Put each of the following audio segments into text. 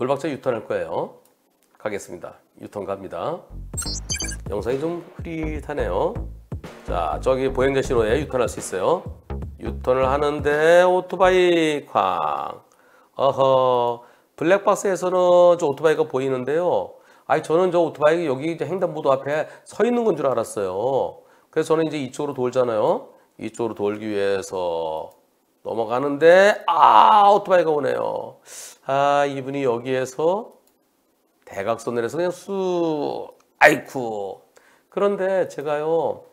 불박차 유턴 할 거예요. 가겠습니다. 유턴 갑니다. 영상이 좀 흐릿하네요. 자, 저기 보행자 신호에 유턴할 수 있어요. 유턴을 하는데 오토바이 쾅. 어허. 블랙박스에서는 저 오토바이가 보이는데요. 아니 저는 저 오토바이 여기 횡단보도 앞에 서 있는 건 줄 알았어요. 그래서 저는 이제 이쪽으로 돌잖아요. 이쪽으로 돌기 위해서 넘어가는데 아 오토바이가 오네요. 아 이분이 여기에서 대각선을 해서 그냥 쑥 아이쿠 그런데 제가요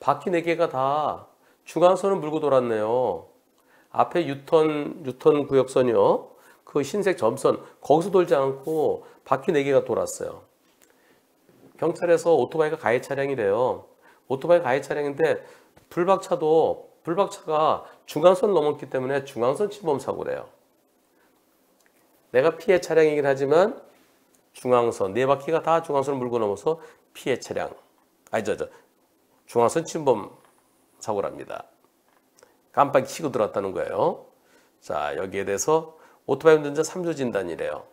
바퀴 네 개가 다 중앙선을 물고 돌았네요. 앞에 유턴 유턴 구역선이요. 그 흰색 점선 거기서 돌지 않고 바퀴 네 개가 돌았어요. 경찰에서 오토바이가 가해 차량이래요. 오토바이 가해 차량인데 불박차도 불박차가 중앙선 넘었기 때문에 중앙선 침범 사고래요. 내가 피해 차량이긴 하지만 중앙선 네 바퀴가 다 중앙선을 물고 넘어서 피해 차량 아니 저저 중앙선 침범 사고랍니다. 깜빡이 치고 들어왔다는 거예요. 자 여기에 대해서 오토바이 운전자 3조 진단이래요.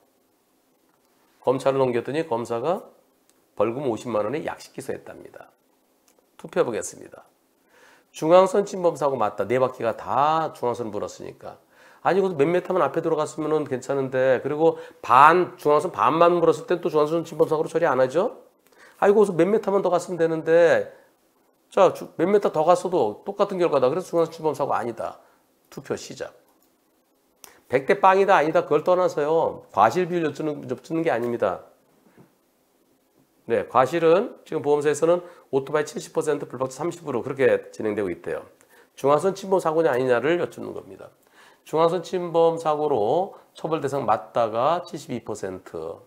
검찰을 넘겼더니 검사가 벌금 50만 원에 약식 기소했답니다. 투표해 보겠습니다. 중앙선 침범 사고 맞다. 네 바퀴가 다 중앙선 물었으니까. 아니 그래도 몇 메타만 앞에 들어갔으면 괜찮은데 그리고 반 중앙선 반만 물었을 땐또 중앙선 침범 사고로 처리 안 하죠? 아이고 그래서 몇 메타만 더 갔으면 되는데 자 몇 메타 더 갔어도 똑같은 결과다. 그래서 중앙선 침범 사고 아니다. 투표 시작. 100대 빵이다 아니다 그걸 떠나서요. 과실 비율 여쭈는, 여쭈는 게 아닙니다. 네, 과실은 지금 보험사에서는 오토바이 70% 불박차 30% 그렇게 진행되고 있대요. 중앙선 침범 사고냐 아니냐를 여쭙는 겁니다. 중앙선 침범 사고로 처벌 대상 맞다가 72%.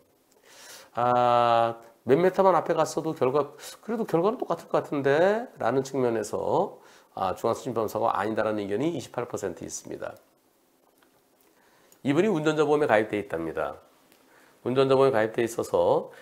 아, 몇 메타만 앞에 갔어도 결과 그래도 결과는 똑같을 것 같은데 라는 측면에서 아, 중앙선 침범 사고 아니다라는 의견이 28% 있습니다. 이분이 운전자 보험에 가입돼 있답니다. 운전자 보험에 가입돼 있어서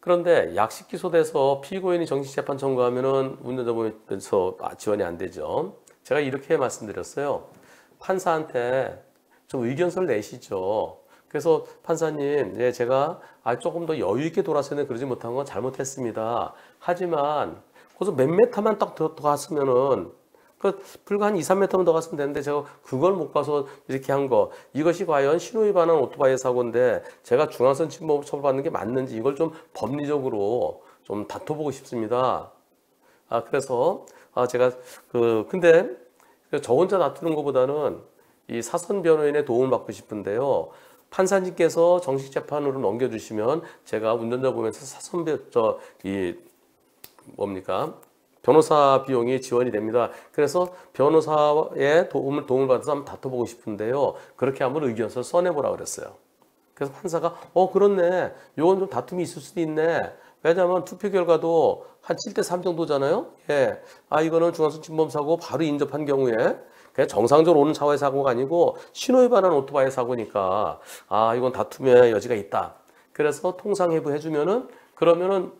그런데 약식 기소돼서 피고인이 정식재판 청구하면은 운전자 보험에서 지원이 안 되죠. 제가 이렇게 말씀드렸어요. 판사한테 좀 의견서를 내시죠. 그래서 판사님, 예, 제가 아, 조금 더 여유 있게 돌아서는 그러지 못한 건 잘못했습니다. 하지만 거기서 몇 메타만 딱 더 갔으면은 그 불과 한 2, 3m만 더 갔으면 되는데 제가 그걸 못 가서 이렇게 한 거. 이것이 과연 신호 위반한 오토바이 사고인데 제가 중앙선 침범 처벌받는 게 맞는지 이걸 좀 법리적으로 좀 다퉈보고 싶습니다. 아 그래서 아 제가 그 근데 저 혼자 다투는 것보다는 이 사선 변호인의 도움을 받고 싶은데요. 판사님께서 정식 재판으로 넘겨주시면 제가 운전자 보면서 사선 저이 뭡니까 변호사 비용이 지원이 됩니다. 그래서 변호사의 도움을 도움을 받아서 한번 다퉈보고 싶은데요. 그렇게 한번 의견서 써내보라 그랬어요. 그래서 판사가 어 그렇네. 요건 좀 다툼이 있을 수도 있네. 왜냐하면 투표 결과도 한 7대 3 정도잖아요. 예. 아 이거는 중앙선 침범 사고 바로 인접한 경우에 그냥 정상적으로 오는 차와의 사고가 아니고 신호위반한 오토바이 사고니까 아 이건 다툼의 여지가 있다. 그래서 통상해부 해주면은 그러면은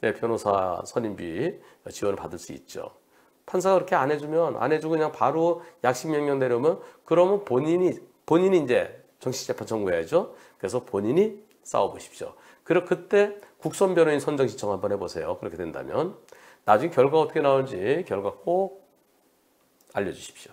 네, 변호사 선임비 지원을 받을 수 있죠. 판사가 그렇게 안 해주면 안 해주고 그냥 바로 약식 명령 내려면 그러면 본인이 본인이 이제 정식 재판 청구해야죠. 그래서 본인이 싸워 보십시오. 그리고 그때 국선 변호인 선정 신청 한번 해보세요. 그렇게 된다면 나중에 결과 어떻게 나올지 결과 꼭 알려주십시오.